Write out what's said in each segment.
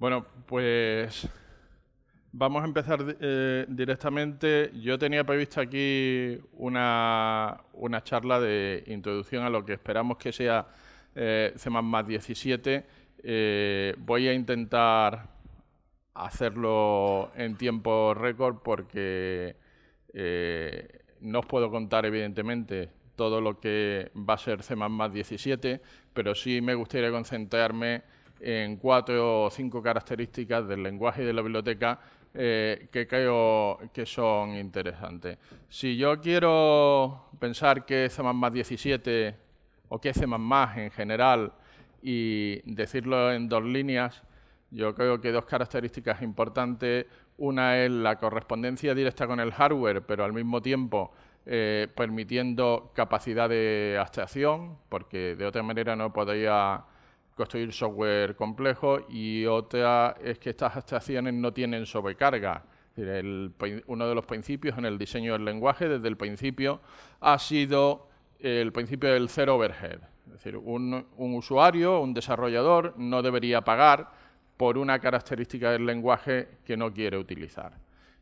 Bueno, pues vamos a empezar eh, directamente. Yo tenía previsto aquí una, charla de introducción a lo que esperamos que sea eh, C++ 17. Eh, voy a intentar hacerlo en tiempo récord porque eh, no os puedo contar, evidentemente, todo lo que va a ser C++ 17, pero sí me gustaría concentrarme en cuatro o cinco características del lenguaje y de la biblioteca eh, que creo que son interesantes. Si yo quiero pensar que C++ 17 o que C++ en general y decirlo en dos líneas, yo creo que dos características importantes. Una es la correspondencia directa con el hardware, pero al mismo tiempo eh, permitiendo capacidad de abstracción, porque de otra manera no podría construir software complejo y otra es que estas abstracciones no tienen sobrecarga. uno de los principios en el diseño del lenguaje desde el principio ha sido el principio del zero overhead. Es decir, un, usuario, un desarrollador, no debería pagar por una característica del lenguaje que no quiere utilizar.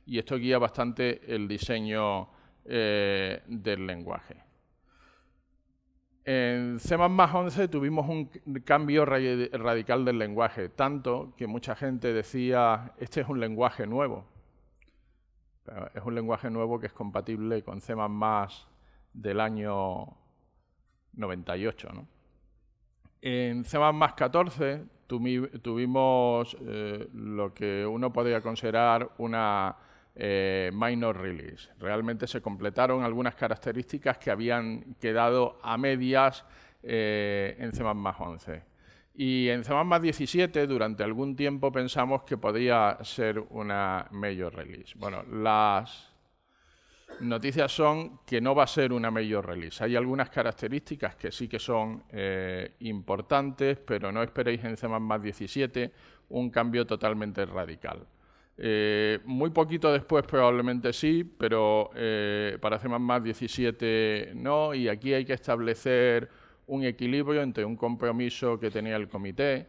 Y esto guía bastante el diseño eh, del lenguaje. En C++ 11 tuvimos un cambio radical del lenguaje, tanto que mucha gente decía, este es un lenguaje nuevo. es un lenguaje nuevo que es compatible con C++ del año 98. En C++ 14 tuvimos eh, lo que uno podría considerar una eh, minor release. Realmente se completaron algunas características que habían quedado a medias eh, en C++ 11. Y en C++ 17 durante algún tiempo pensamos que podía ser una major release. Bueno, las noticias son que no va a ser una major release. Hay algunas características que sí que son eh, importantes, pero no esperéis en C++ 17 un cambio totalmente radical. Eh, muy poquito después probablemente sí, pero eh, para C++ 17 no, y aquí hay que establecer un equilibrio entre un compromiso que tenía el comité,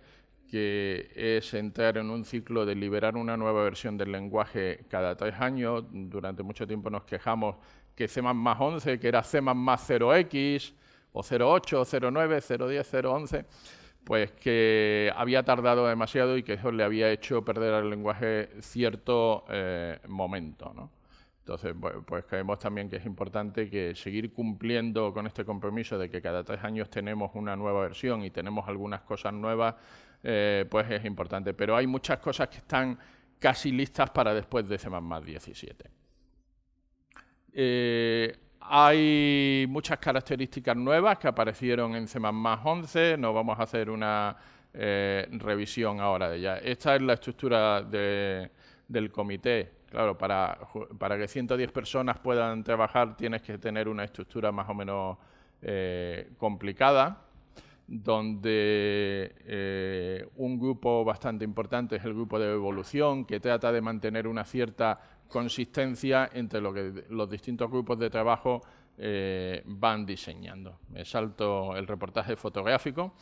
que es entrar en un ciclo de liberar una nueva versión del lenguaje cada tres años. Durante mucho tiempo nos quejamos que C++ 11, que era C++ 0x, o 08, 09, 010, 011, pues que había tardado demasiado y que eso le había hecho perder al lenguaje cierto eh, momento. ¿no? Entonces, pues creemos también que es importante que seguir cumpliendo con este compromiso de que cada tres años tenemos una nueva versión y tenemos algunas cosas nuevas, eh, pues es importante. Pero hay muchas cosas que están casi listas para después de C++ 17. Eh, hay muchas características nuevas que aparecieron en C++ 11, no vamos a hacer una eh, revisión ahora de ellas. Esta es la estructura del comité. Claro, para, para, que 110 personas puedan trabajar tienes que tener una estructura más o menos eh, complicada, donde eh, un grupo bastante importante es el grupo de evolución, que trata de mantener una cierta consistencia entre lo que los distintos grupos de trabajo eh, van diseñando. Me salto el reportaje fotográfico.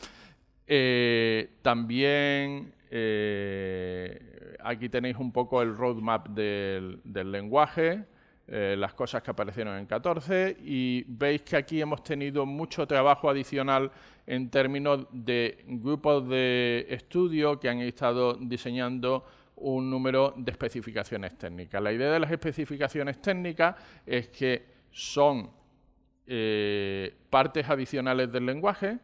Eh, también eh, aquí tenéis un poco el roadmap del, lenguaje, las cosas que aparecieron en 14 y veis que aquí hemos tenido mucho trabajo adicional en términos de grupos de estudio que han estado diseñando un número de especificaciones técnicas. La idea de las especificaciones técnicas es que son eh, partes adicionales del lenguaje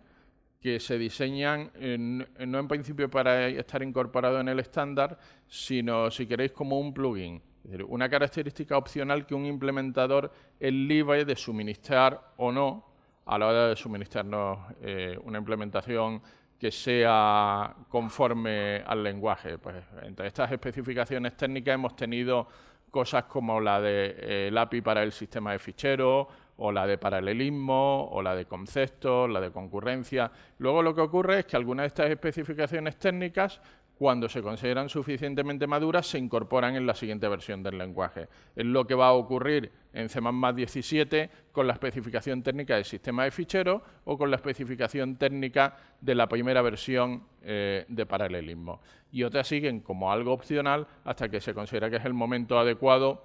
que se diseñan no en principio para estar incorporado en el estándar, sino si queréis como un plugin. Es decir, una característica opcional que un implementador es libre de suministrar o no a la hora de suministrarnos eh, una implementación que sea conforme al lenguaje. Pues entre estas especificaciones técnicas hemos tenido cosas como la de eh, API para el sistema de ficheros, o la de paralelismo, o la de conceptos, la de concurrencia. Luego lo que ocurre es que algunas de estas especificaciones técnicas cuando se consideran suficientemente maduras, se incorporan en la siguiente versión del lenguaje. Es lo que va a ocurrir en C++ 17 con la especificación técnica del sistema de ficheros o con la especificación técnica de la primera versión eh, de paralelismo. Y otras siguen como algo opcional hasta que se considera que es el momento adecuado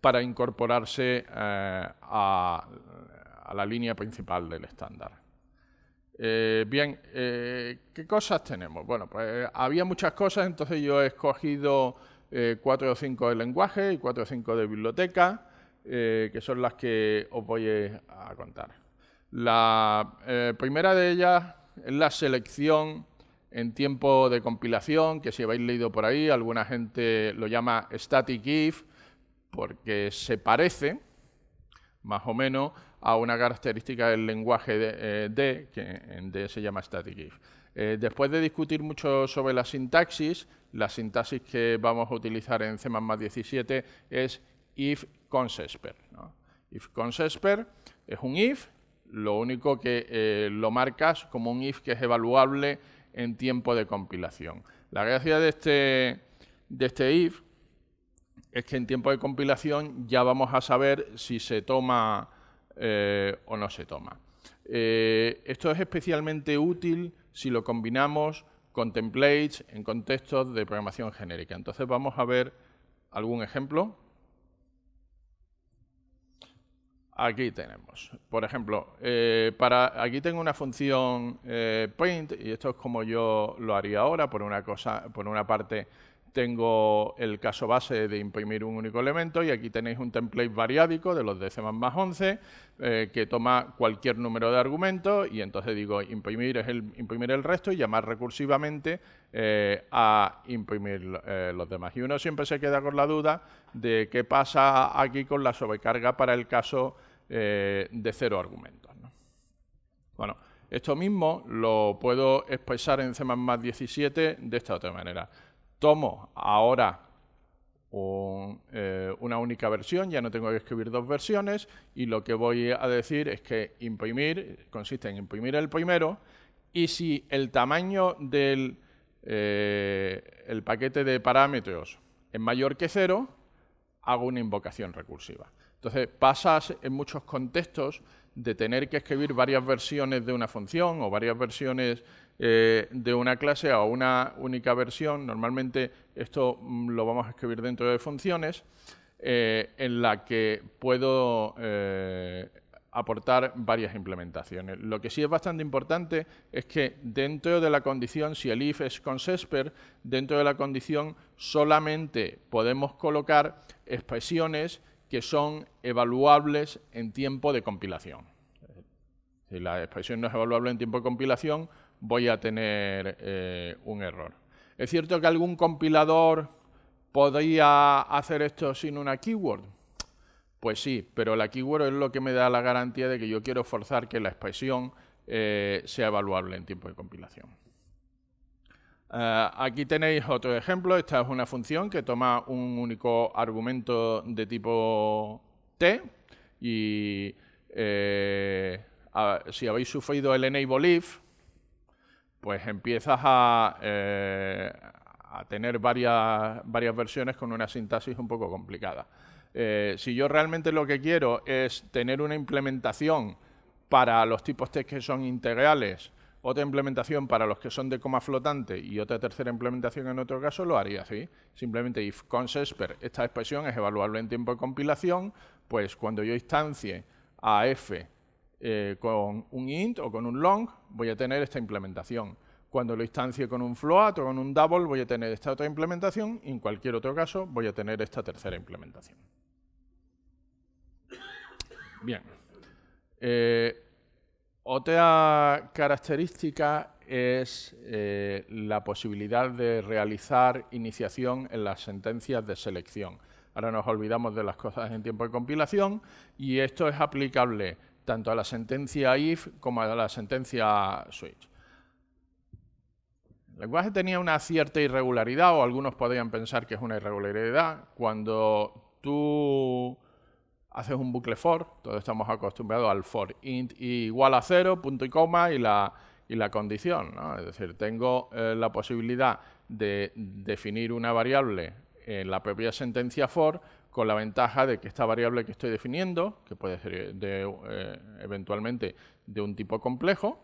para incorporarse eh, a la línea principal del estándar. Eh, bien, eh, ¿qué cosas tenemos? Bueno, pues había muchas cosas, entonces yo he escogido eh, cuatro o cinco de lenguaje y cuatro o cinco de biblioteca, que son las que os voy a contar. La primera de ellas es la selección en tiempo de compilación, que si habéis leído por ahí, alguna gente lo llama static if, porque se parece, más o menos, a una característica del lenguaje de, eh, D, que en D se llama static if. Eh, después de discutir mucho sobre la sintaxis, la sintaxis que vamos a utilizar en C++ 17 es if consesper. If consesper es un if, lo único que eh, lo marcas como un if que es evaluable en tiempo de compilación. La gracia de este, de este if es que en tiempo de compilación ya vamos a saber si se toma eh, o no se toma. Eh, esto es especialmente útil si lo combinamos con templates en contextos de programación genérica. Entonces vamos a ver algún ejemplo. Aquí tenemos, por ejemplo, eh, para, aquí tengo una función print y esto es como yo lo haría ahora. Por una cosa, por una parte tengo el caso base de imprimir un único elemento y aquí tenéis un template variádico de los de C++ 11 eh, que toma cualquier número de argumentos y entonces digo imprimir es el imprimir el resto y llamar recursivamente eh, a imprimir eh, los demás. Y uno siempre se queda con la duda de qué pasa aquí con la sobrecarga para el caso de cero argumentos. Bueno, esto mismo lo puedo expresar en C++ 17 de esta otra manera tomo ahora eh, una única versión, ya no tengo que escribir dos versiones y lo que voy a decir es que imprimir consiste en imprimir el primero y si el tamaño del eh, el paquete de parámetros es mayor que cero, hago una invocación recursiva. Entonces, pasas en muchos contextos de tener que escribir varias versiones de una función o varias versiones eh, de una clase a una única versión. Normalmente esto mm, lo vamos a escribir dentro de funciones, eh, en la que puedo eh, aportar varias implementaciones. Lo que sí es bastante importante es que dentro de la condición, si el if es con Sesper, dentro de la condición solamente podemos colocar expresiones que son evaluables en tiempo de compilación. Si la expresión no es evaluable en tiempo de compilación, voy a tener eh, un error. ¿Es cierto que algún compilador podría hacer esto sin una keyword? Pues sí, pero la keyword es lo que me da la garantía de que yo quiero forzar que la expresión eh, sea evaluable en tiempo de compilación. Eh, aquí tenéis otro ejemplo. Esta es una función que toma un único argumento de tipo t y si habéis sufrido el enable if, pues empiezas a, eh, a tener varias, varias, versiones con una sintaxis un poco complicada. Eh, si yo realmente lo que quiero es tener una implementación para los tipos test que son integrales, otra implementación para los que son de coma flotante y otra tercera implementación en otro caso, lo haría así. Simplemente if consesper, esta expresión es evaluable en tiempo de compilación, pues cuando yo instancie a f eh, con un int o con un long, voy a tener esta implementación. Cuando lo instancie con un float o con un double, voy a tener esta otra implementación y en cualquier otro caso voy a tener esta tercera implementación. Bien. Eh, otra característica es eh, la posibilidad de realizar iniciación en las sentencias de selección. Ahora nos olvidamos de las cosas en tiempo de compilación y esto es aplicable tanto a la sentencia if como a la sentencia switch. El lenguaje tenía una cierta irregularidad, o algunos podrían pensar que es una irregularidad, cuando tú haces un bucle for, todos estamos acostumbrados al for int igual a cero, punto y coma, y la, y la condición. ¿no? Es decir, tengo eh, la posibilidad de definir una variable en la propia sentencia for con la ventaja de que esta variable que estoy definiendo, que puede ser de, eh, eventualmente de un tipo complejo,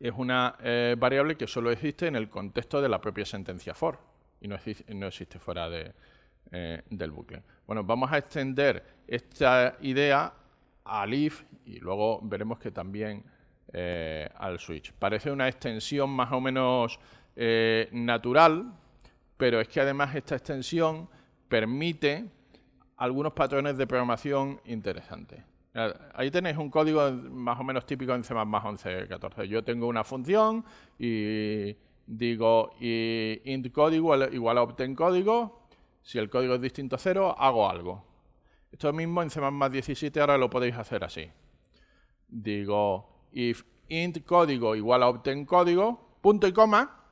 es una eh, variable que solo existe en el contexto de la propia sentencia for y no existe, fuera del bucle. Bueno, vamos a extender esta idea al if y luego veremos que también eh, al switch. Parece una extensión más o menos eh, natural, pero es que además esta extensión permite algunos patrones de programación interesantes. Ahí tenéis un código más o menos típico en C++ 11.14. Yo tengo una función y digo y int código igual a obten código. Si el código es distinto a cero, hago algo. Esto mismo en C++ 17 ahora lo podéis hacer así. Digo, if int código igual a obten código, punto y coma,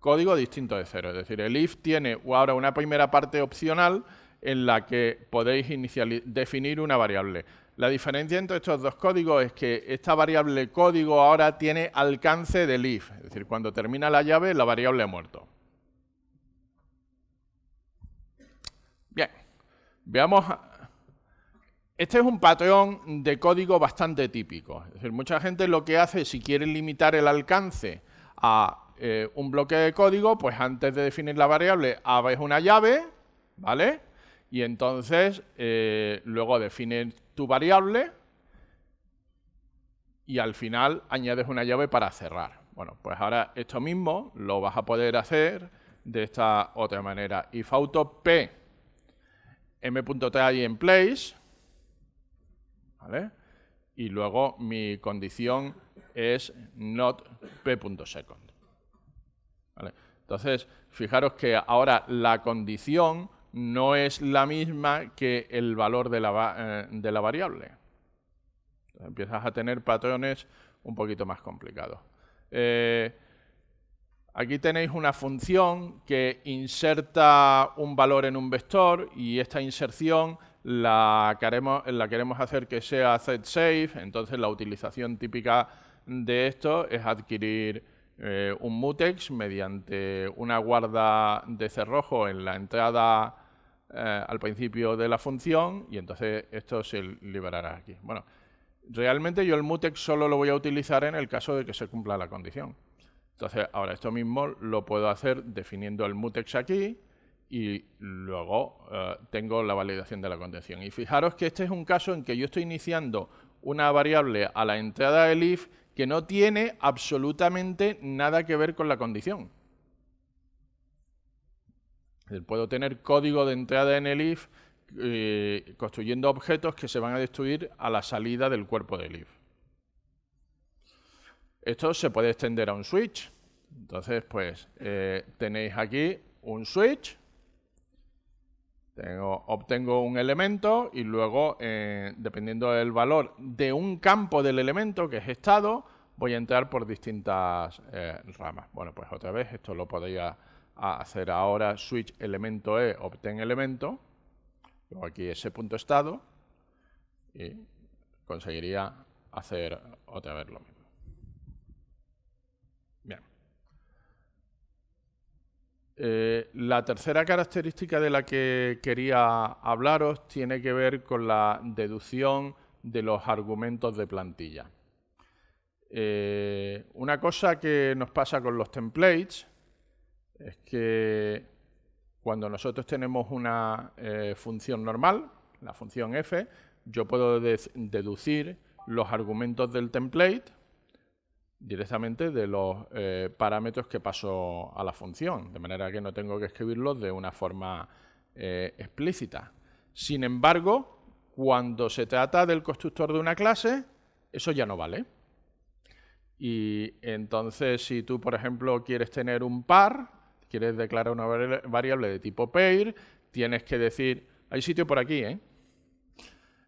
código distinto de cero. Es decir, el if tiene ahora una primera parte opcional en la que podéis definir una variable. La diferencia entre estos dos códigos es que esta variable código ahora tiene alcance del if. Es decir, cuando termina la llave, la variable ha muerto. Bien, veamos este es un patrón de código bastante típico. Es decir, mucha gente lo que hace, si quiere limitar el alcance a eh, un bloque de código, pues antes de definir la variable, abres una llave, ¿vale? Y entonces eh, luego defines tu variable y al final añades una llave para cerrar. Bueno, pues ahora esto mismo lo vas a poder hacer de esta otra manera. If auto p m.try en place y luego mi condición es not p.second. Entonces, fijaros que ahora la condición no es la misma que el valor de la, eh, variable. empiezas a tener patrones un poquito más complicados. Eh, aquí tenéis una función que inserta un valor en un vector y esta inserción la queremos, la queremos hacer que sea set safe, entonces la utilización típica de esto es adquirir eh, un mutex mediante una guarda de cerrojo en la entrada eh, al principio de la función y entonces esto se liberará aquí. Bueno, realmente yo el mutex solo lo voy a utilizar en el caso de que se cumpla la condición. Entonces, ahora esto mismo lo puedo hacer definiendo el mutex aquí, y luego eh, tengo la validación de la condición. Y fijaros que este es un caso en que yo estoy iniciando una variable a la entrada del if que no tiene absolutamente nada que ver con la condición. Puedo tener código de entrada en el if eh, construyendo objetos que se van a destruir a la salida del cuerpo del if. Esto se puede extender a un switch. Entonces, pues, eh, tenéis aquí un switch obtengo un elemento y luego, eh, dependiendo del valor de un campo del elemento, que es estado, voy a entrar por distintas eh, ramas. Bueno, pues otra vez esto lo podría hacer ahora switch elemento e, obten elemento, luego aquí ese punto estado y conseguiría hacer otra vez lo mismo. Eh, la tercera característica de la que quería hablaros tiene que ver con la deducción de los argumentos de plantilla. Eh, una cosa que nos pasa con los templates es que cuando nosotros tenemos una eh, función normal, la función f, yo puedo deducir los argumentos del template directamente de los eh, parámetros que paso a la función, de manera que no tengo que escribirlos de una forma eh, explícita. Sin embargo, cuando se trata del constructor de una clase, eso ya no vale. Y entonces, si tú, por ejemplo, quieres tener un par, quieres declarar una variable de tipo pair, tienes que decir, hay sitio por aquí, ¿eh?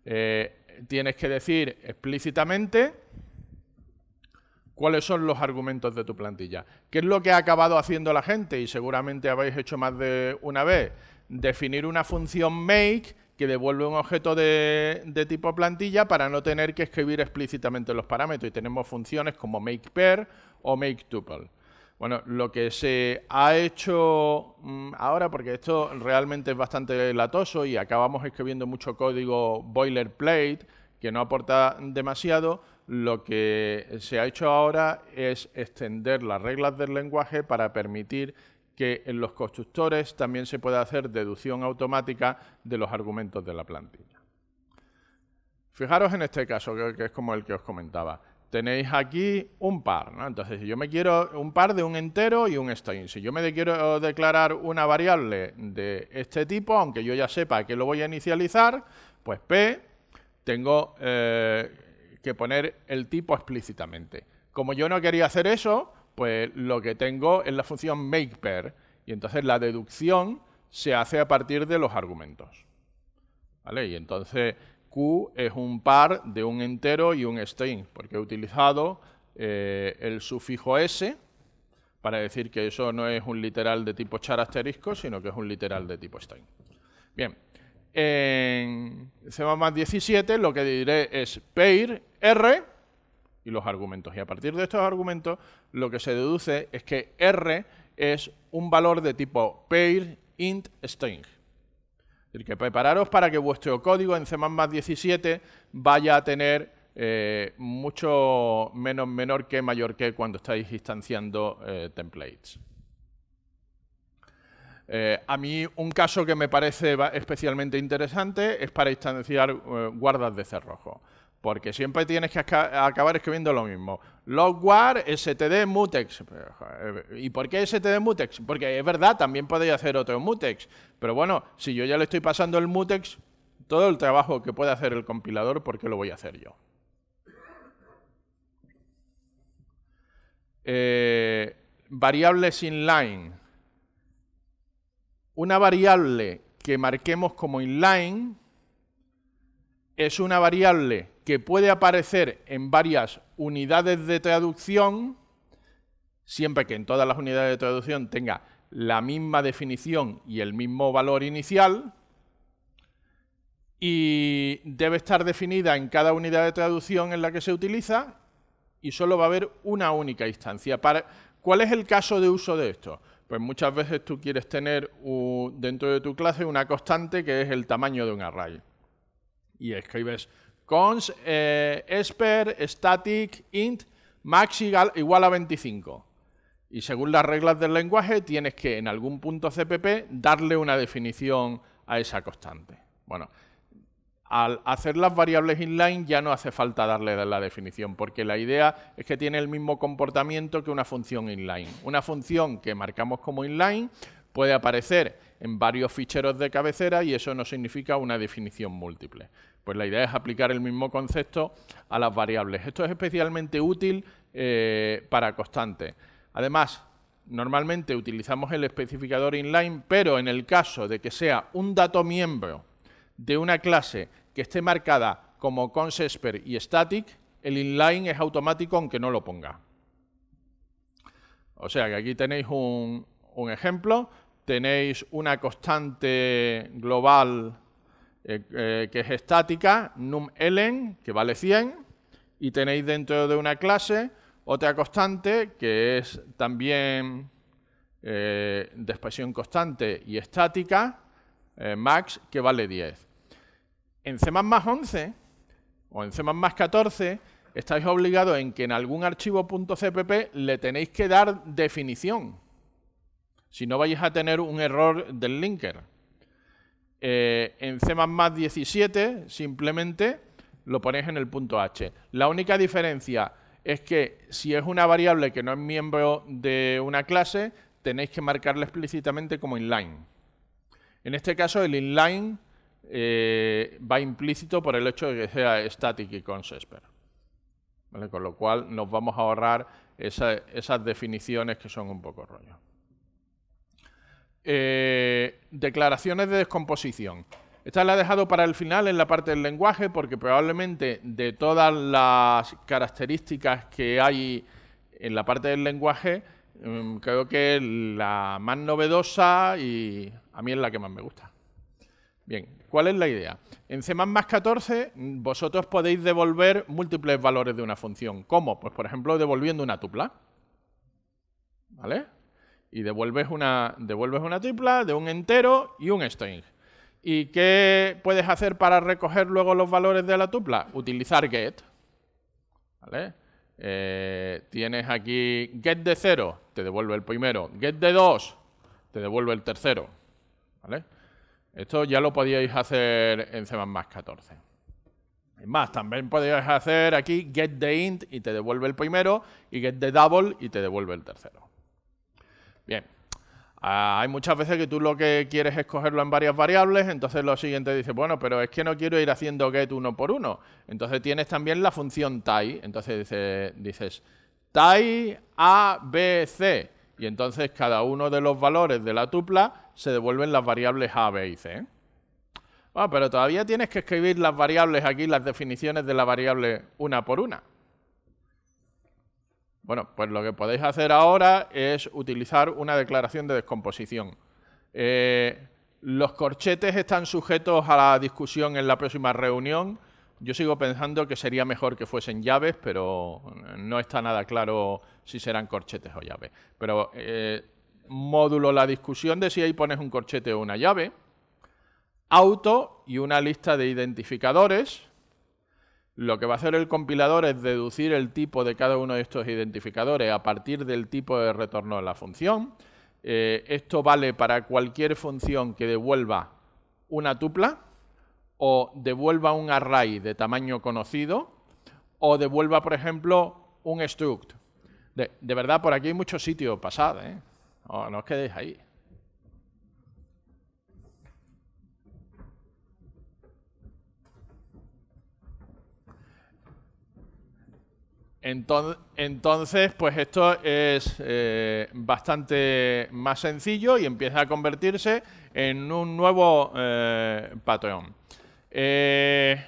eh tienes que decir explícitamente cuáles son los argumentos de tu plantilla. ¿Qué es lo que ha acabado haciendo la gente? Y seguramente habéis hecho más de una vez. Definir una función make que devuelve un objeto de, tipo plantilla para no tener que escribir explícitamente los parámetros. Y tenemos funciones como makePair o makeTuple. Bueno, lo que se ha hecho mm, ahora, porque esto realmente es bastante latoso y acabamos escribiendo mucho código boilerplate que no aporta demasiado, lo que se ha hecho ahora es extender las reglas del lenguaje para permitir que en los constructores también se pueda hacer deducción automática de los argumentos de la plantilla. Fijaros en este caso, que es como el que os comentaba tenéis aquí un par. ¿no? Entonces, si yo me quiero un par de un entero y un string. Si yo me quiero declarar una variable de este tipo, aunque yo ya sepa que lo voy a inicializar, pues P tengo eh, que poner el tipo explícitamente. Como yo no quería hacer eso, pues lo que tengo es la función makePair. Y entonces la deducción se hace a partir de los argumentos. ¿Vale? Y entonces Q es un par de un entero y un string, porque he utilizado eh, el sufijo s para decir que eso no es un literal de tipo char asterisco, sino que es un literal de tipo string. Bien, en C++ 17 lo que diré es pair r y los argumentos. Y a partir de estos argumentos lo que se deduce es que r es un valor de tipo pair int string. Es decir, que prepararos para que vuestro código en C++ 17 vaya a tener eh, mucho menos menor que mayor que cuando estáis instanciando eh, templates. Eh, a mí un caso que me parece especialmente interesante es para instanciar guardas de cerrojo porque siempre tienes que acabar escribiendo lo mismo. Logwar, std, mutex. ¿Y por qué std mutex? Porque es verdad, también podéis hacer otro mutex. Pero bueno, si yo ya le estoy pasando el mutex, todo el trabajo que puede hacer el compilador, ¿por qué lo voy a hacer yo? Eh, variables inline. Una variable que marquemos como inline es una variable que puede aparecer en varias unidades de traducción, siempre que en todas las unidades de traducción tenga la misma definición y el mismo valor inicial, y debe estar definida en cada unidad de traducción en la que se utiliza, y solo va a haber una única instancia. ¿Cuál es el caso de uso de esto? Pues muchas veces tú quieres tener dentro de tu clase una constante que es el tamaño de un array. Y escribes cons eh, esper static int max igual, a 25. Y según las reglas del lenguaje, tienes que en algún punto CPP darle una definición a esa constante. Bueno, al hacer las variables inline ya no hace falta darle la definición, porque la idea es que tiene el mismo comportamiento que una función inline. Una función que marcamos como inline puede aparecer en varios ficheros de cabecera y eso no significa una definición múltiple. Pues la idea es aplicar el mismo concepto a las variables. Esto es especialmente útil eh, para constantes. Además, normalmente utilizamos el especificador inline, pero en el caso de que sea un dato miembro de una clase que esté marcada como consesper y static, el inline es automático aunque no lo ponga. O sea que aquí tenéis un, ejemplo, tenéis una constante global eh, eh, que es estática, numLn, que vale 100, y tenéis dentro de una clase otra constante que es también eh, de expresión constante y estática, max, que vale 10. En C++ 11 o en C++ 14 estáis obligados en que en algún archivo .cpp le tenéis que dar definición. Si no vais a tener un error del linker. Eh, en C++ 17 simplemente lo ponéis en el punto H. La única diferencia es que si es una variable que no es miembro de una clase, tenéis que marcarla explícitamente como inline. En este caso, el inline eh, va implícito por el hecho de que sea static y consesper. Con lo cual nos vamos a ahorrar esas definiciones que son un poco rollo. Eh, declaraciones de descomposición. Esta la he dejado para el final en la parte del lenguaje porque probablemente de todas las características que hay en la parte del lenguaje, mm, creo que es la más novedosa y a mí es la que más me gusta. Bien, ¿cuál es la idea? En C++ 14 vosotros podéis devolver múltiples valores de una función. ¿Cómo? Pues por ejemplo devolviendo una tupla. ¿Vale? Y devuelves una, devuelves una tupla de un entero y un string. ¿Y qué puedes hacer para recoger luego los valores de la tupla? Utilizar get. ¿Vale? Eh, tienes aquí get de 0, te devuelve el primero. Get de 2, te devuelve el tercero. ¿Vale? Esto ya lo podíais hacer en C++ 14. Es más, también podíais hacer aquí get the int y te devuelve el primero y get the double y te devuelve el tercero. Bien. Ah, hay muchas veces que tú lo que quieres es cogerlo en varias variables, entonces lo siguiente dice, bueno, pero es que no quiero ir haciendo get uno por uno. Entonces tienes también la función tie, entonces dices tie a, b, c, y entonces cada uno de los valores de la tupla se devuelven las variables a, b y c. Ah, pero todavía tienes que escribir las variables aquí, las definiciones de la variable una por una. Bueno, pues lo que podéis hacer ahora es utilizar una declaración de descomposición. Eh, los corchetes están sujetos a la discusión en la próxima reunión. Yo sigo pensando que sería mejor que fuesen llaves, pero no está nada claro si serán corchetes o llaves. Pero eh, módulo la discusión de si ahí pones un corchete o una llave. Auto y una lista de identificadores lo que va a hacer el compilador es deducir el tipo de cada uno de estos identificadores a partir del tipo de retorno de la función. Eh, esto vale para cualquier función que devuelva una tupla o devuelva un array de tamaño conocido o devuelva, por ejemplo, un struct. De, verdad, por aquí hay muchos sitios pasados. ¿eh? no os quedéis ahí. Entonces, pues esto es eh, bastante más sencillo y empieza a convertirse en un nuevo eh, patrón. Eh,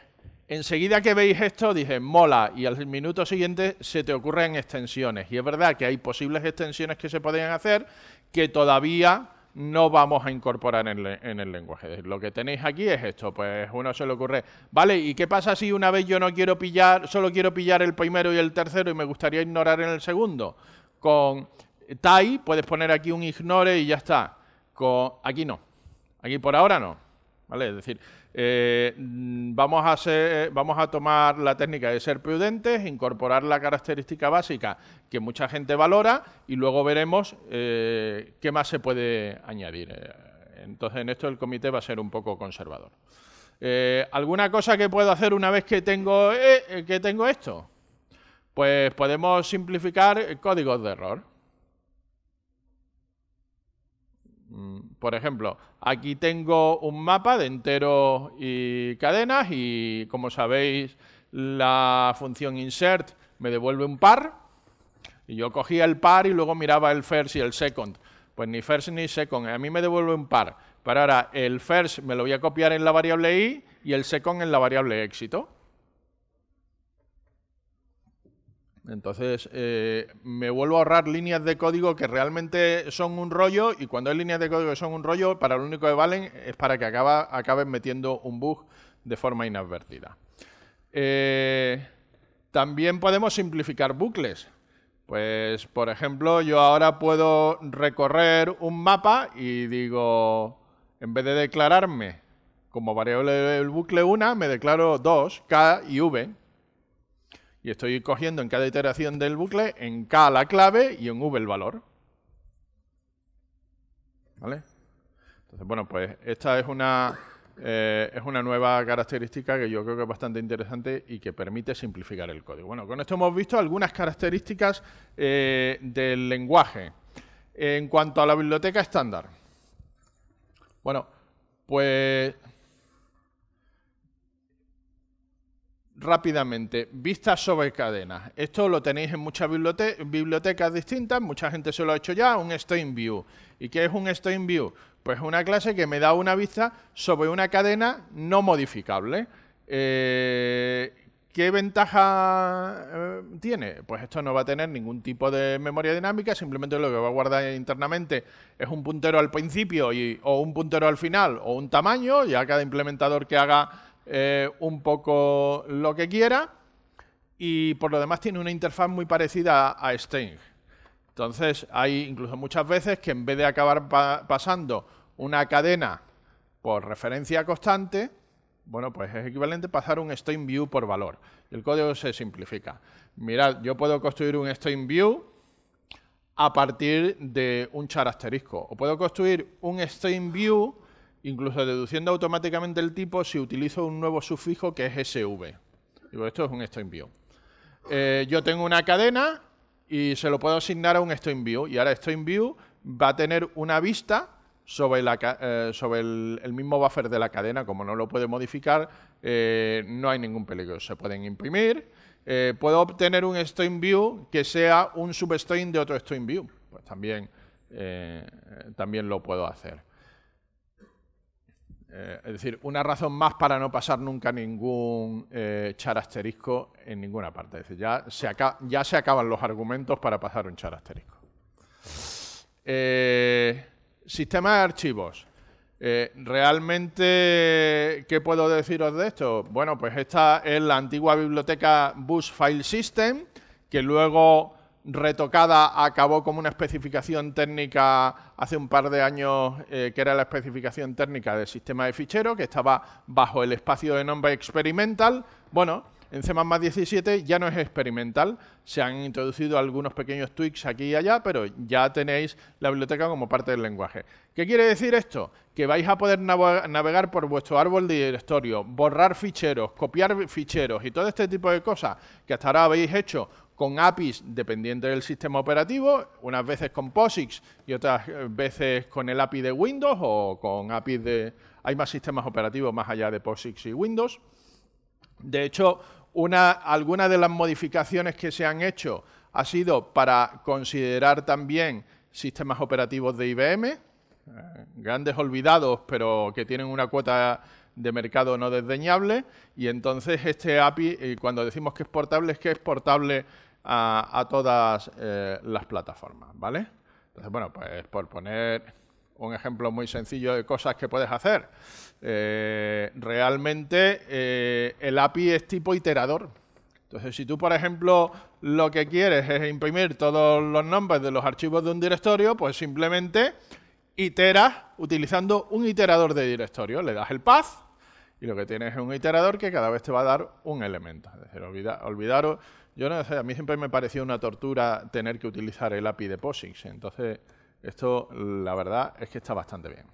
enseguida que veis esto, dije, mola, y al minuto siguiente se te ocurren extensiones. Y es verdad que hay posibles extensiones que se podrían hacer que todavía no vamos a incorporar en, el lenguaje. Lo que tenéis aquí es esto, pues uno se le ocurre, vale, ¿y qué pasa si una vez yo no quiero pillar, solo quiero pillar el primero y el tercero y me gustaría ignorar en el segundo? Con TIE puedes poner aquí un ignore y ya está. Con, aquí no, aquí por ahora no. ¿Vale? Es decir, eh, vamos, a vamos a tomar la técnica de ser prudentes, incorporar la característica básica que mucha gente valora y luego veremos eh, qué más se puede añadir. Eh, entonces, en esto el comité va a ser un poco conservador. ¿Alguna cosa que puedo hacer una vez que tengo, que tengo esto? Pues podemos simplificar códigos de error. Por ejemplo, aquí tengo un mapa de enteros y cadenas y como sabéis la función insert me devuelve un par y yo cogía el par y luego miraba el first y el second. Pues ni first ni second, a mí me devuelve un par. Pero ahora el first me lo voy a copiar en la variable i y el second en la variable éxito. Entonces, eh, me vuelvo a ahorrar líneas de código que realmente son un rollo y cuando hay líneas de código que son un rollo, para lo único que valen es para que acaba, acaben metiendo un bug de forma inadvertida. Eh, también podemos simplificar bucles. Pues, por ejemplo, yo ahora puedo recorrer un mapa y digo, en vez de declararme como variable del bucle 1, me declaro 2, k y v y estoy cogiendo en cada iteración del bucle en K la clave y en V el valor. ¿Vale? Entonces, bueno, pues esta es una, eh, es una nueva característica que yo creo que es bastante interesante y que permite simplificar el código. Bueno, con esto hemos visto algunas características eh, del lenguaje. En cuanto a la biblioteca estándar. Bueno, pues rápidamente, vistas sobre cadenas. Esto lo tenéis en muchas bibliotecas distintas, mucha gente se lo ha hecho ya, un Stream View. ¿Y qué es un Stream View? Pues una clase que me da una vista sobre una cadena no modificable. Eh, ¿Qué ventaja eh, tiene? Pues esto no va a tener ningún tipo de memoria dinámica, simplemente lo que va a guardar internamente es un puntero al principio y, o un puntero al final o un tamaño, ya cada implementador que haga eh, un poco lo que quiera. Y por lo demás tiene una interfaz muy parecida a String. Entonces hay incluso muchas veces que en vez de acabar pasando una cadena por referencia constante, bueno, pues es equivalente pasar un string view por valor. El código se simplifica. Mirad, yo puedo construir un string view a partir de un char asterisco. O puedo construir un string view incluso deduciendo automáticamente el tipo si utilizo un nuevo sufijo que es sv. Digo, esto es un string view. Eh, yo tengo una cadena y se lo puedo asignar a un string view. Y ahora string view va a tener una vista sobre, eh, el, mismo buffer de la cadena, como no lo puede modificar, eh, no hay ningún peligro. Se pueden imprimir. Puedo obtener un string view que sea un substring de otro string view. Pues también, también lo puedo hacer. Es decir, una razón más para no pasar nunca ningún char asterisco en ninguna parte. Es decir, ya se, acaban los argumentos para pasar un char asterisco. Eh, Sistema de archivos. Eh, ¿Realmente qué puedo deciros de esto? Bueno, pues esta es la antigua biblioteca Bus File System, que luego retocada acabó como una especificación técnica hace un par de años, eh, que era la especificación técnica del sistema de fichero, que estaba bajo el espacio de nombre experimental. Bueno, en C++ 17 ya no es experimental, se han introducido algunos pequeños tweaks aquí y allá, pero ya tenéis la biblioteca como parte del lenguaje. ¿Qué quiere decir esto? Que vais a poder navegar por vuestro árbol de directorio, borrar ficheros, copiar ficheros y todo este tipo de cosas que hasta ahora habéis hecho con APIs dependientes del sistema operativo, unas veces con POSIX y otras veces con el API de Windows o con APIs de... Hay más sistemas operativos más allá de POSIX y Windows. De hecho, una, algunas de las modificaciones que se han hecho ha sido para considerar también sistemas operativos de IBM, eh, grandes olvidados, pero que tienen una cuota de mercado no desdeñable, y entonces este API, eh, cuando decimos que es portable, es que es portable a, todas eh, las plataformas, ¿vale? Entonces, bueno, pues por poner un ejemplo muy sencillo de cosas que puedes hacer. Eh, realmente eh, el API es tipo iterador. Entonces, si tú, por ejemplo, lo que quieres es imprimir todos los nombres de los archivos de un directorio, pues simplemente iteras utilizando un iterador de directorio. Le das el path y lo que tienes es un iterador que cada vez te va a dar un elemento. Es decir, olvidaros, yo no sé, a mí siempre me pareció una tortura tener que utilizar el API de POSIX. Entonces, esto, la verdad, es que está bastante bien.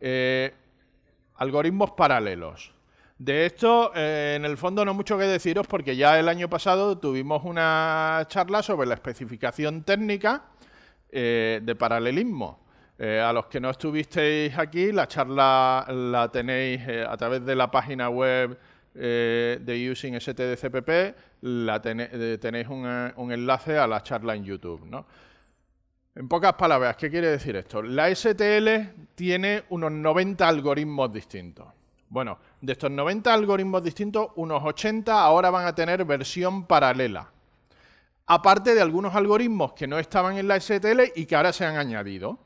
Eh, algoritmos paralelos. De esto, eh, en el fondo, no mucho que deciros porque ya el año pasado tuvimos una charla sobre la especificación técnica eh, de paralelismo. a los que no estuvisteis aquí, la charla la tenéis a través de la página web de Using STDCPP, la tenéis un, un, enlace a la charla en YouTube. ¿no? En pocas palabras, ¿qué quiere decir esto? La STL tiene unos 90 algoritmos distintos. Bueno, de estos 90 algoritmos distintos, unos 80 ahora van a tener versión paralela. Aparte de algunos algoritmos que no estaban en la STL y que ahora se han añadido.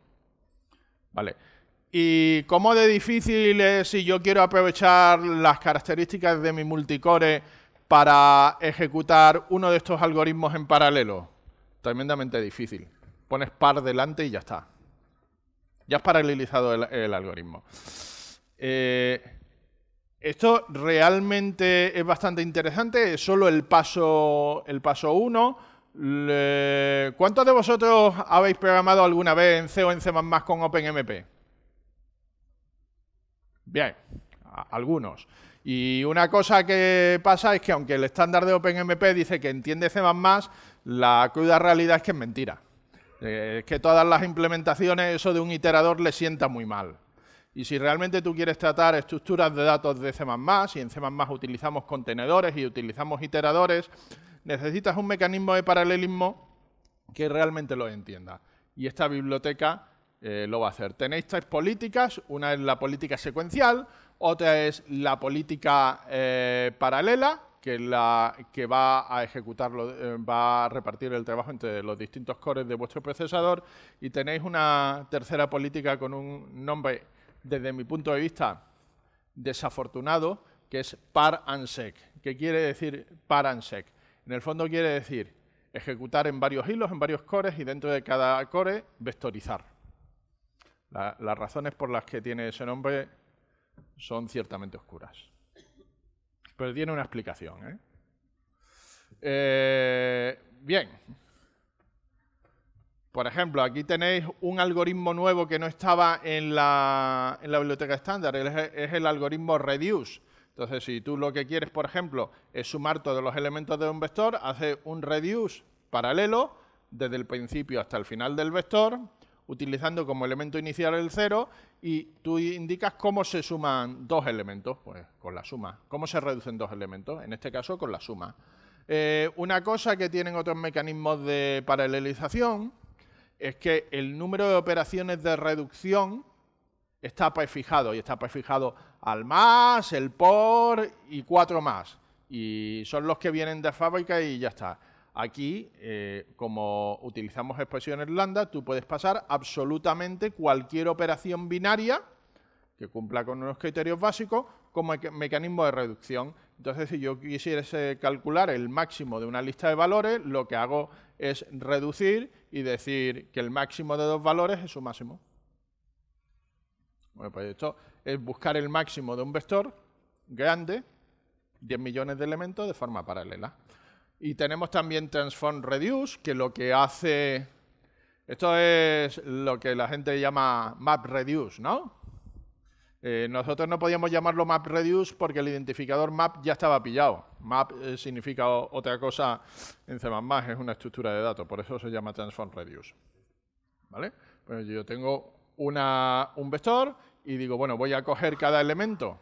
¿Vale? ¿Y cómo de difícil es si yo quiero aprovechar las características de mi multicore para ejecutar uno de estos algoritmos en paralelo? Tremendamente difícil pones par delante y ya está. Ya has paralelizado el, algoritmo. Eh, esto realmente es bastante interesante, es solo el paso el paso 1. ¿Cuántos de vosotros habéis programado alguna vez en C o en C++ con OpenMP? Bien, algunos. Y una cosa que pasa es que aunque el estándar de OpenMP dice que entiende C++, la cruda realidad es que es mentira. Eh, es que todas las implementaciones, eso de un iterador le sienta muy mal. Y si realmente tú quieres tratar estructuras de datos de C++, y en C++ utilizamos contenedores y utilizamos iteradores, necesitas un mecanismo de paralelismo que realmente lo entienda. Y esta biblioteca eh, lo va a hacer. Tenéis tres políticas, una es la política secuencial, otra es la política eh, paralela, que, la, que va a ejecutarlo, eh, va a repartir el trabajo entre los distintos cores de vuestro procesador y tenéis una tercera política con un nombre, desde mi punto de vista, desafortunado, que es par and sec. ¿Qué quiere decir par and sec? En el fondo quiere decir ejecutar en varios hilos, en varios cores y dentro de cada core vectorizar. las razones por las que tiene ese nombre son ciertamente oscuras. Pero tiene una explicación. ¿eh? Eh, bien. Por ejemplo, aquí tenéis un algoritmo nuevo que no estaba en la, biblioteca estándar, es, el algoritmo reduce. Entonces, si tú lo que quieres, por ejemplo, es sumar todos los elementos de un vector, hace un reduce paralelo desde el principio hasta el final del vector utilizando como elemento inicial el 0 y tú indicas cómo se suman dos elementos, pues con la suma. ¿Cómo se reducen dos elementos? En este caso con la suma. Eh, una cosa que tienen otros mecanismos de paralelización es que el número de operaciones de reducción está prefijado y está prefijado al más, el por y cuatro más. Y son los que vienen de fábrica y ya está. Aquí, eh, como utilizamos expresiones lambda, tú puedes pasar absolutamente cualquier operación binaria que cumpla con unos criterios básicos como mecanismo de reducción. Entonces, si yo quisiese calcular el máximo de una lista de valores, lo que hago es reducir y decir que el máximo de dos valores es su máximo. Bueno, pues esto es buscar el máximo de un vector grande, 10 millones de elementos de forma paralela. Y tenemos también Transform Reduce, que lo que hace... Esto es lo que la gente llama Map Reduce, ¿no? Eh, nosotros no podíamos llamarlo Map Reduce porque el identificador Map ya estaba pillado. Map eh, significa otra cosa en C++, es una estructura de datos, por eso se llama Transform Reduce. ¿Vale? Pues yo tengo una, un vector y digo, bueno, voy a coger cada elemento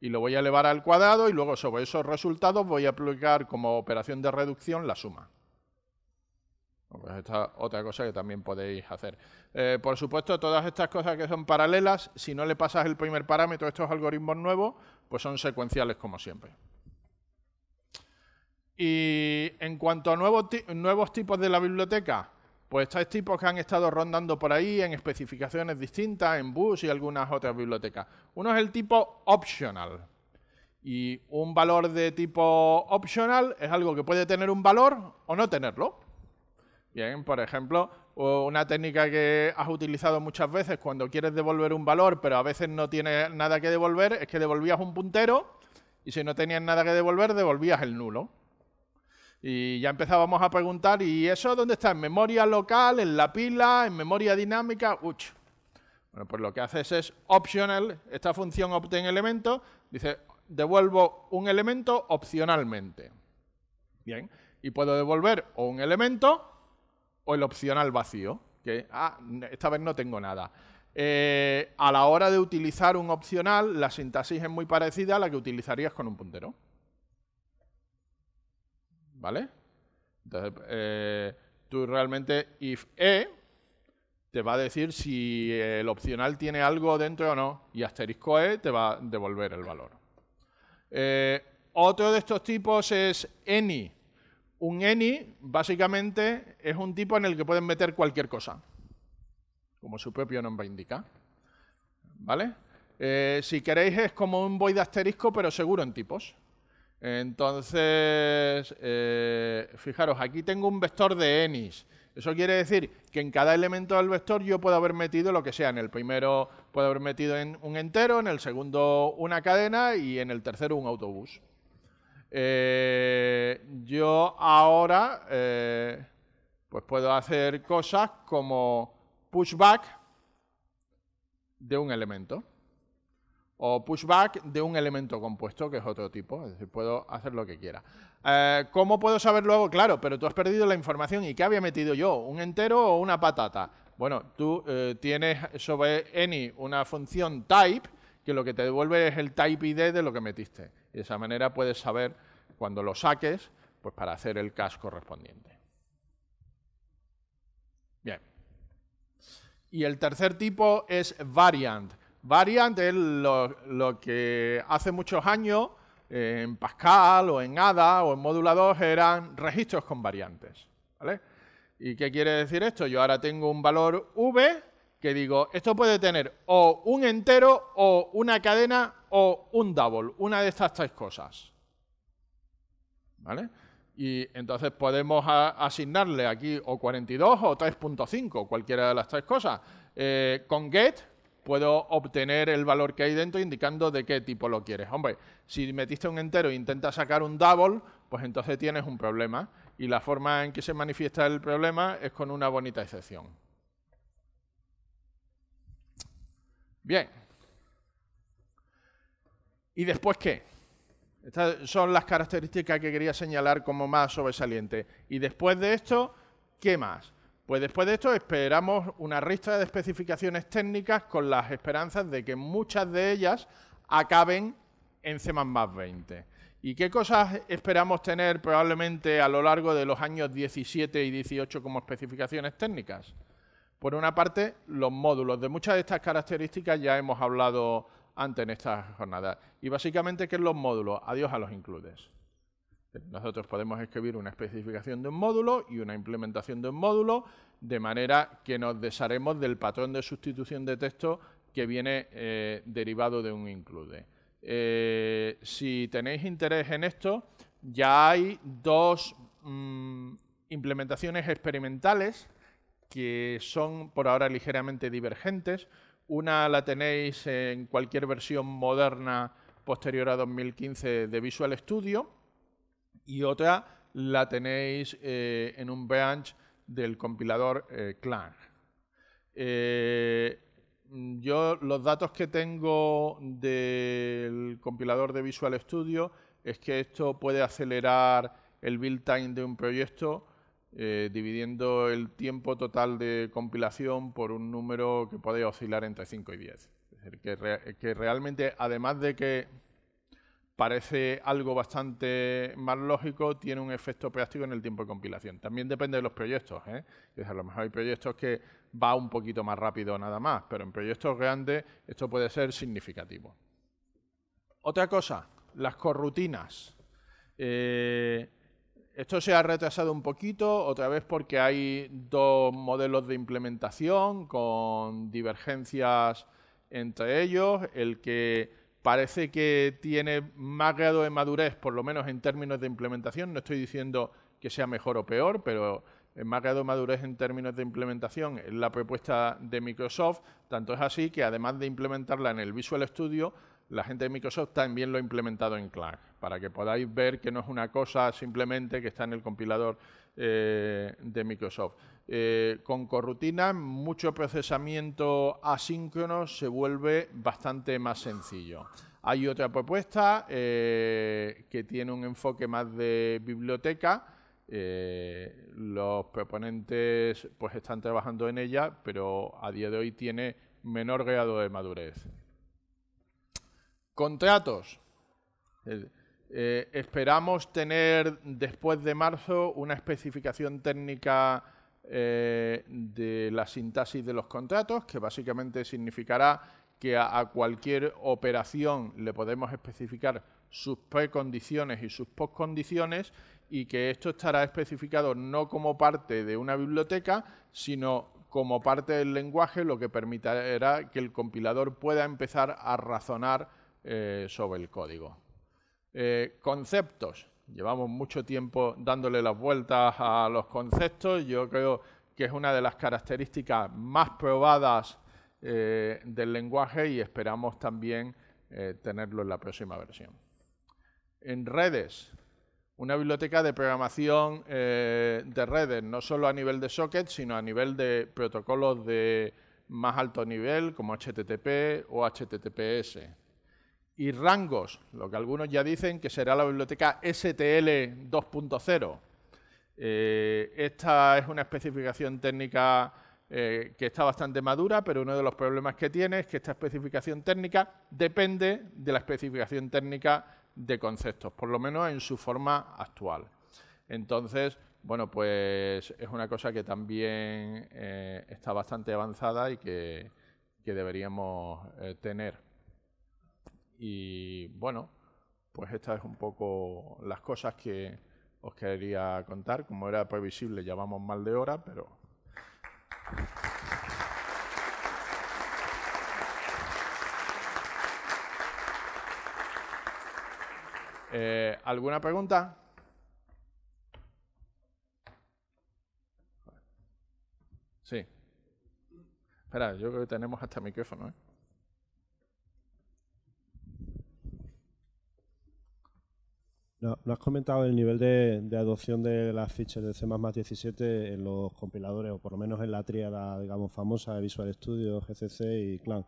y lo voy a elevar al cuadrado y luego sobre esos resultados voy a aplicar como operación de reducción la suma. Pues esta es otra cosa que también podéis hacer. Eh, por supuesto, todas estas cosas que son paralelas, si no le pasas el primer parámetro a estos algoritmos nuevos, pues son secuenciales como siempre. Y en cuanto a nuevos, nuevos tipos de la biblioteca, pues estos tipos que han estado rondando por ahí en especificaciones distintas, en Bus y algunas otras bibliotecas. Uno es el tipo optional. Y un valor de tipo optional es algo que puede tener un valor o no tenerlo. Bien, por ejemplo, una técnica que has utilizado muchas veces cuando quieres devolver un valor, pero a veces no tienes nada que devolver, es que devolvías un puntero y si no tenías nada que devolver, devolvías el nulo. Y ya empezábamos a preguntar, ¿y eso dónde está? ¿En memoria local, en la pila, en memoria dinámica? Uch. Bueno, pues lo que haces es optional, esta función obtain elemento, dice, devuelvo un elemento opcionalmente. Bien, y puedo devolver o un elemento o el opcional vacío, que ah, esta vez no tengo nada. Eh, a la hora de utilizar un opcional, la sintaxis es muy parecida a la que utilizarías con un puntero. ¿Vale? Entonces, eh, tú realmente if e te va a decir si el opcional tiene algo dentro o no, y asterisco e te va a devolver el valor. Eh, otro de estos tipos es any. Un any, básicamente, es un tipo en el que pueden meter cualquier cosa, como su propio nombre indica. ¿Vale? Eh, si queréis es como un void asterisco, pero seguro en tipos. Entonces, eh, fijaros, aquí tengo un vector de enis. Eso quiere decir que en cada elemento del vector yo puedo haber metido lo que sea. En el primero puedo haber metido un entero, en el segundo una cadena y en el tercero un autobús. Eh, yo ahora eh, pues puedo hacer cosas como pushback de un elemento o pushback de un elemento compuesto, que es otro tipo, es decir, puedo hacer lo que quiera. Eh, ¿Cómo puedo saber luego? Claro, pero tú has perdido la información. ¿Y qué había metido yo? ¿Un entero o una patata? Bueno, tú eh, tienes sobre any una función type que lo que te devuelve es el type ID de lo que metiste. Y de esa manera puedes saber cuando lo saques, pues para hacer el cache correspondiente. Bien. Y el tercer tipo es variant. Variant es lo, que hace muchos años en Pascal o en ADA o en Módulo 2 eran registros con variantes. ¿vale? ¿Y qué quiere decir esto? Yo ahora tengo un valor v que digo, esto puede tener o un entero o una cadena o un double, una de estas tres cosas. ¿Vale? Y entonces podemos asignarle aquí o 42 o 3.5, cualquiera de las tres cosas. Eh, con get puedo obtener el valor que hay dentro indicando de qué tipo lo quieres. Hombre, si metiste un entero e intentas sacar un double, pues entonces tienes un problema. Y la forma en que se manifiesta el problema es con una bonita excepción. Bien. ¿Y después qué? Estas son las características que quería señalar como más sobresaliente. Y después de esto, ¿qué más? Pues después de esto esperamos una ristra de especificaciones técnicas con las esperanzas de que muchas de ellas acaben en C++ 20. ¿Y qué cosas esperamos tener probablemente a lo largo de los años 17 y 18 como especificaciones técnicas? Por una parte, los módulos. De muchas de estas características ya hemos hablado antes en esta jornada. Y básicamente, ¿qué es los módulos? Adiós a los includes. Nosotros podemos escribir una especificación de un módulo y una implementación de un módulo, de manera que nos desharemos del patrón de sustitución de texto que viene eh, derivado de un include. Eh, si tenéis interés en esto, ya hay dos mm, implementaciones experimentales que son por ahora ligeramente divergentes. Una la tenéis en cualquier versión moderna posterior a 2015 de Visual Studio y otra la tenéis eh, en un branch del compilador eh, Clang. Eh, yo los datos que tengo del compilador de Visual Studio es que esto puede acelerar el build time de un proyecto dividiendo el tiempo total de compilación por un número que puede oscilar entre 5 y 10. Es decir, que realmente, además de que parece algo bastante más lógico, tiene un efecto práctico en el tiempo de compilación. También depende de los proyectos. ¿eh? a lo mejor hay proyectos que va un poquito más rápido nada más, pero en proyectos grandes esto puede ser significativo. Otra cosa, las corrutinas. Eh, esto se ha retrasado un poquito, otra vez porque hay dos modelos de implementación con divergencias entre ellos. El que parece que tiene más grado de madurez, por lo menos en términos de implementación. No estoy diciendo que sea mejor o peor, pero más grado de madurez en términos de implementación es la propuesta de Microsoft. Tanto es así que además de implementarla en el Visual Studio, la gente de Microsoft también lo ha implementado en Clang, para que podáis ver que no es una cosa simplemente que está en el compilador eh, de Microsoft. Eh, con corrutina, mucho procesamiento asíncrono se vuelve bastante más sencillo. Hay otra propuesta eh, que tiene un enfoque más de biblioteca. los proponentes pues están trabajando en ella, pero a día de hoy tiene menor grado de madurez. Contratos. Eh, esperamos tener después de marzo una especificación técnica eh, de la sintaxis de los contratos, que básicamente significará que a, cualquier operación le podemos especificar sus precondiciones y sus postcondiciones y que esto estará especificado no como parte de una biblioteca, sino como parte del lenguaje, lo que permitirá que el compilador pueda empezar a razonar eh, sobre el código. Eh, conceptos. Llevamos mucho tiempo dándole las vueltas a los conceptos. Yo creo que es una de las características más probadas eh, del lenguaje y esperamos también tenerlo en la próxima versión. En redes, una biblioteca de programación de redes, no solo a nivel de socket, sino a nivel de protocolos de más alto nivel como HTTP o HTTPS y rangos, lo que algunos ya dicen que será la biblioteca STL 2.0. Eh, esta es una especificación técnica eh, que está bastante madura, pero uno de los problemas que tiene es que esta especificación técnica depende de la especificación técnica de conceptos, por lo menos en su forma actual. Entonces, bueno, pues es una cosa que también eh, está bastante avanzada y que deberíamos tener. Y bueno, pues esta es un poco las cosas que os quería contar. Como era previsible, ya vamos mal de hora, pero... Eh, ¿Alguna pregunta? Sí. Espera, yo creo que tenemos hasta micrófono, ¿eh? No, has comentado el nivel de, adopción de las fichas de C++ 17 en los compiladores, o por lo menos en la tríada, digamos, famosa de Visual Studio, GCC y Clang.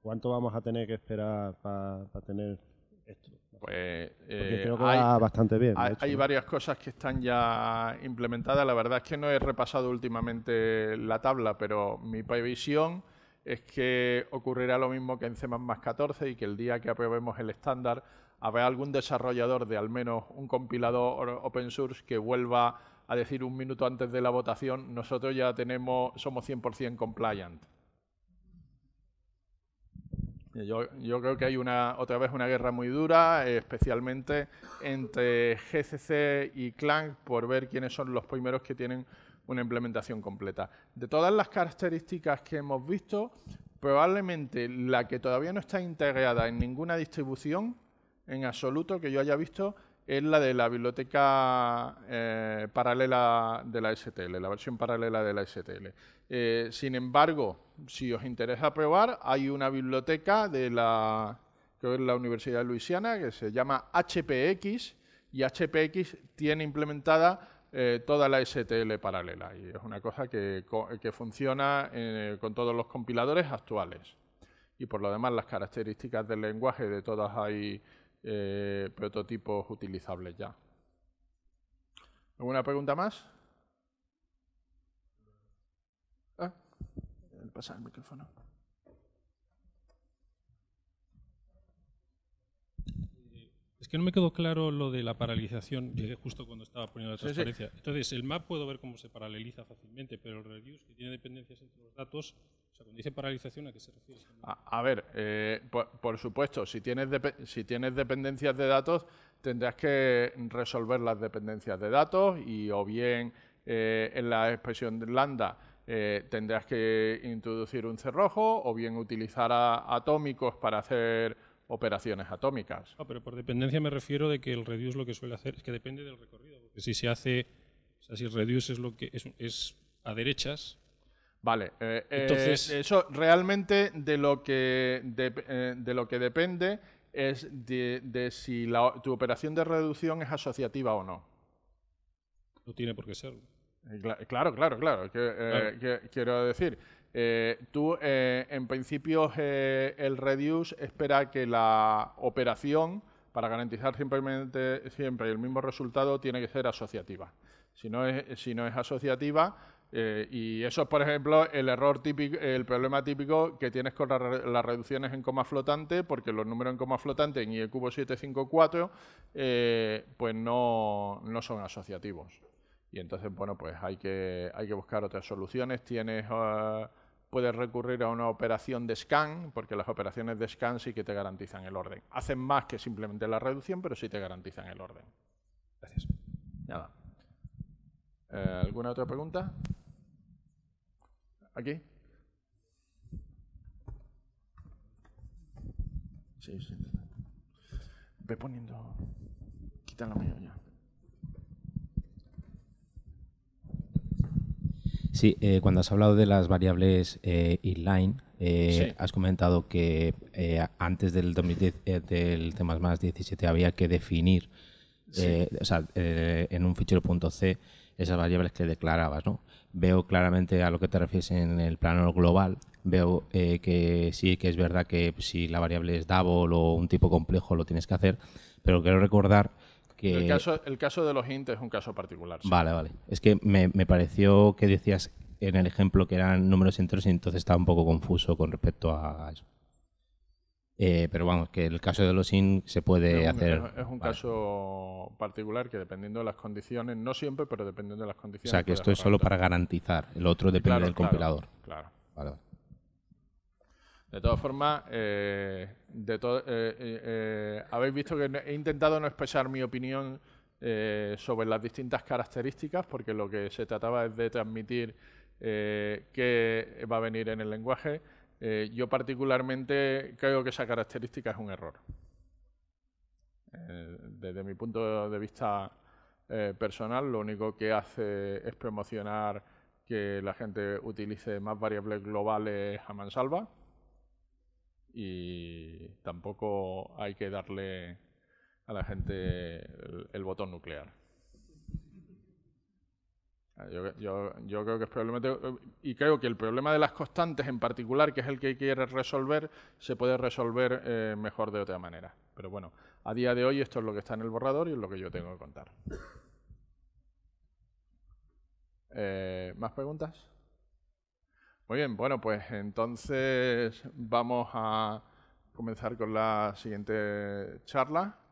¿Cuánto vamos a tener que esperar para tener esto? Pues Porque creo que va bastante bien. Hay, varias cosas que están ya implementadas. La verdad es que no he repasado últimamente la tabla, pero mi previsión es que ocurrirá lo mismo que en C++ 14 y que el día que aprobemos el estándar habrá algún desarrollador de al menos un compilador open source que vuelva a decir un minuto antes de la votación, nosotros ya tenemos, somos 100% compliant. Yo, creo que hay una, otra vez una guerra muy dura, especialmente entre GCC y Clang, por ver quiénes son los primeros que tienen una implementación completa. De todas las características que hemos visto, probablemente la que todavía no está integrada en ninguna distribución en absoluto que yo haya visto es la de la biblioteca eh, paralela de la STL, la versión paralela de la STL. Eh, sin embargo, si os interesa probar, hay una biblioteca de la, creo la Universidad de Luisiana que se llama HPX y HPX tiene implementada eh, toda la STL paralela y es una cosa que, que funciona con todos los compiladores actuales. Y por lo demás, las características del lenguaje de todas hay eh, prototipos utilizables ya. ¿Alguna pregunta más? Ah, pasar el micrófono. Es que no me quedó claro lo de la paralización. Llegué justo cuando estaba poniendo la transparencia. Entonces, el map puedo ver cómo se paraleliza fácilmente, pero el reduce, que tiene dependencias entre los datos, o sea, cuando dice paralización, ¿a qué se refiere? A, ver, eh, por, supuesto, si tienes, si tienes dependencias de datos, tendrás que resolver las dependencias de datos y o bien eh, en la expresión de lambda eh, tendrás que introducir un cerrojo o bien utilizar atómicos para hacer operaciones atómicas. pero por dependencia me refiero de que el reduce lo que suele hacer es que depende del recorrido. Porque si se hace, o sea, si el reduce es lo que es, es a derechas, Vale, eh, eh, Entonces, eso realmente de lo que, de, eh, lo que depende es de, si tu operación de reducción es asociativa o no. No tiene por qué ser. Claro, claro, claro. quiero decir, tú en principio el reduce espera que la operación, para garantizar simplemente siempre el mismo resultado, tiene que ser asociativa. Si no es, si no es asociativa, eh, y eso es, por ejemplo, el error típico, el problema típico que tienes con las reducciones en coma flotante, porque los números en coma flotante en el cubo 754 eh, pues no, son asociativos. Y entonces, bueno, pues hay que, hay que buscar otras soluciones. Tienes, eh, puedes recurrir a una operación de scan, porque las operaciones de scan sí que te garantizan el orden. Hacen más que simplemente la reducción, pero sí te garantizan el orden. Gracias. Nada. ¿Alguna otra pregunta? ¿Aquí? Sí, sí. Ve poniendo... Quita la mayoría. ya. Sí, eh, cuando has hablado de las variables eh, inline, eh, has comentado que eh, antes del, 2010, del C++ 17 había que definir, o sea, en un fichero .c esas variables que declarabas, ¿no? Veo claramente a lo que te refieres en el plano global. Veo eh, que sí, que es verdad que si la variable es double o un tipo complejo lo tienes que hacer, pero quiero recordar que... El caso, el caso de los int es un caso particular. Vale, vale. Es que me, me pareció que decías en el ejemplo que eran números enteros y entonces estaba un poco confuso con respecto a eso. Eh, pero vamos, que el caso de los IN se puede hacer. Es un caso particular que dependiendo de las condiciones, no siempre, pero dependiendo de las condiciones. O sea, que esto es solo para garantizar, el otro depende del compilador. Claro. De todas formas, eh, de eh, habéis visto que he intentado no expresar mi opinión sobre las distintas características, porque lo que se trataba es de transmitir qué va a venir en el lenguaje. Yo particularmente creo que esa característica es un error. desde mi punto de vista eh, personal, lo único que hace es promocionar que la gente utilice más variables globales a mansalva y tampoco hay que darle a la gente el, botón nuclear. Ah, yo, creo que es y creo que el problema de las constantes en particular, que es el que quiere resolver, se puede resolver eh, mejor de otra manera. Pero bueno, a día de hoy esto es lo que está en el borrador y es lo que yo tengo que contar. Eh, ¿Más preguntas? Muy bien, bueno, pues entonces vamos a comenzar con la siguiente charla.